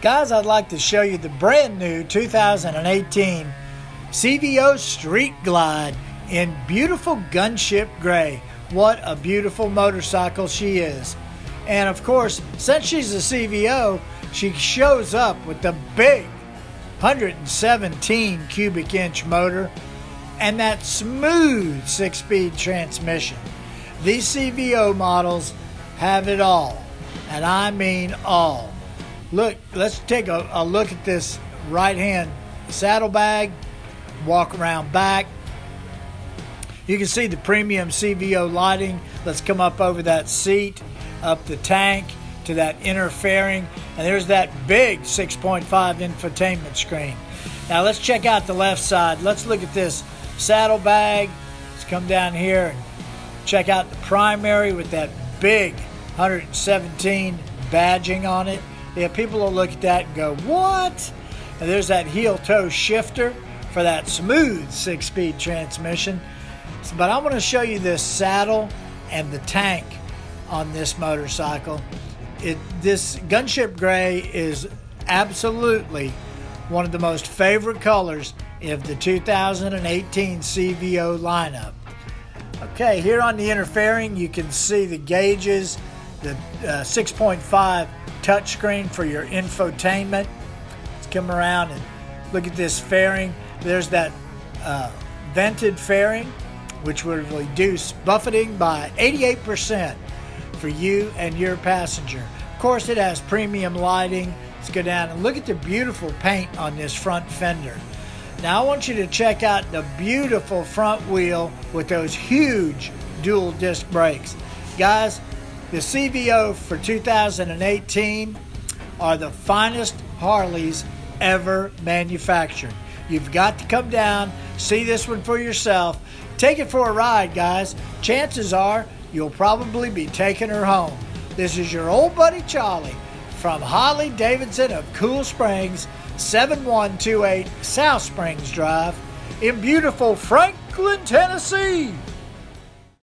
Guys, I'd like to show you the brand new 2018 CVO Street Glide in beautiful gunship gray. What a beautiful motorcycle she is. And of course, since she's a CVO, she shows up with the big 117 cubic inch motor and that smooth six speed transmission. These CVO models have it all, and I mean all. Look, let's take a, a look at this right hand saddlebag, walk around back. You can see the premium CVO lighting. Let's come up over that seat, up the tank to that inner fairing, and there's that big 6.5 infotainment screen. Now let's check out the left side. Let's look at this saddlebag. Let's come down here and check out the primary with that big 117 badging on it. Yeah, people will look at that and go, what? And there's that heel toe shifter for that smooth six speed transmission. But I want to show you this saddle and the tank on this motorcycle. It, this gunship gray is absolutely one of the most favorite colors of the 2018 CVO lineup. Okay, here on the inner fairing, you can see the gauges, the uh, 6.5 touchscreen for your infotainment. Let's come around and look at this fairing. There's that uh, vented fairing, which will reduce buffeting by 88% for you and your passenger. Of course, it has premium lighting. Let's go down and look at the beautiful paint on this front fender. Now I want you to check out the beautiful front wheel with those huge dual disc brakes. Guys, the CVO for 2018 are the finest Harleys ever manufactured. You've got to come down, see this one for yourself. Take it for a ride, guys. Chances are you'll probably be taking her home. This is your old buddy Charlie from Harley Davidson of Cool Springs 7128 South Springs Drive in beautiful Franklin, Tennessee.